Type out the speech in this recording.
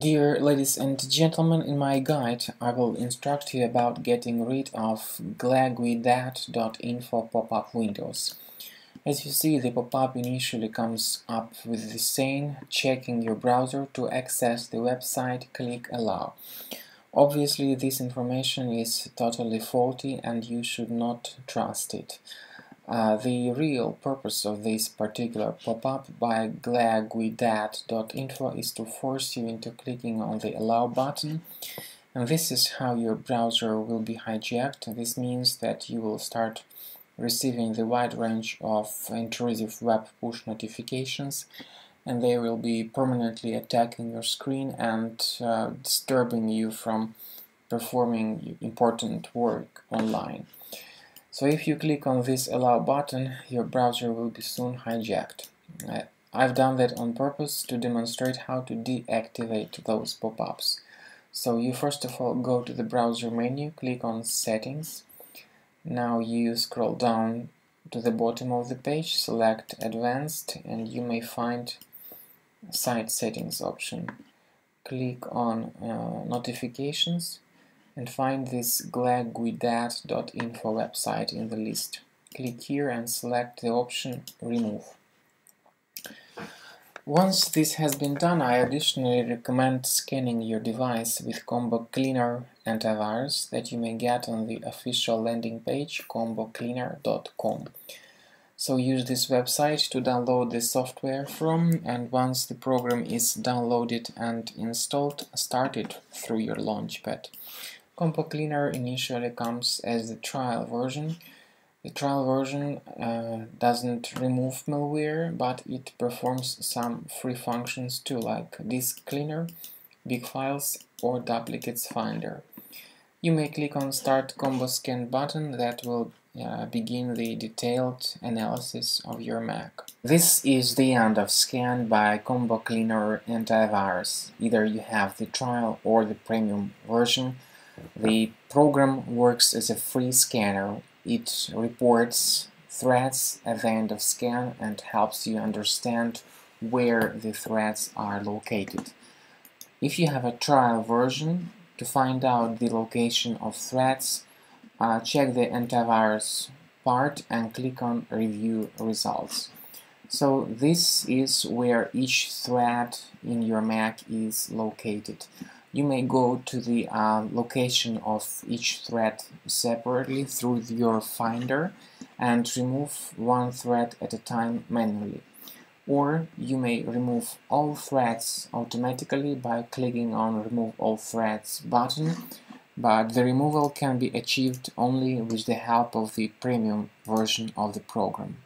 Dear ladies and gentlemen, in my guide I will instruct you about getting rid of Gleguidat.info pop-up windows. As you see, the pop-up initially comes up with the saying checking your browser to access the website, click Allow. Obviously, this information is totally faulty and you should not trust it. Uh, the real purpose of this particular pop-up by Gleguidat.info is to force you into clicking on the Allow button and this is how your browser will be hijacked. This means that you will start receiving the wide range of intrusive web push notifications and they will be permanently attacking your screen and uh, disturbing you from performing important work online. So if you click on this allow button, your browser will be soon hijacked. I've done that on purpose to demonstrate how to deactivate those pop-ups. So you first of all go to the browser menu, click on settings. Now you scroll down to the bottom of the page, select advanced and you may find site settings option. Click on uh, notifications and find this Gleguidat.info website in the list. Click here and select the option Remove. Once this has been done, I additionally recommend scanning your device with Combo Cleaner antivirus that you may get on the official landing page combocleaner.com. So use this website to download the software from and once the program is downloaded and installed, start it through your Launchpad. Combo Cleaner initially comes as the trial version. The trial version uh, doesn't remove malware, but it performs some free functions too, like disk cleaner, big files, or duplicates finder. You may click on Start Combo Scan button that will uh, begin the detailed analysis of your Mac. This is the end of scan by Combo Cleaner antivirus. Either you have the trial or the premium version the program works as a free scanner. It reports threats at the end of scan and helps you understand where the threats are located. If you have a trial version, to find out the location of threats, uh, check the antivirus part and click on Review Results. So this is where each thread in your Mac is located you may go to the uh, location of each thread separately through your Finder and remove one thread at a time manually. Or you may remove all threads automatically by clicking on Remove All Threads button, but the removal can be achieved only with the help of the premium version of the program.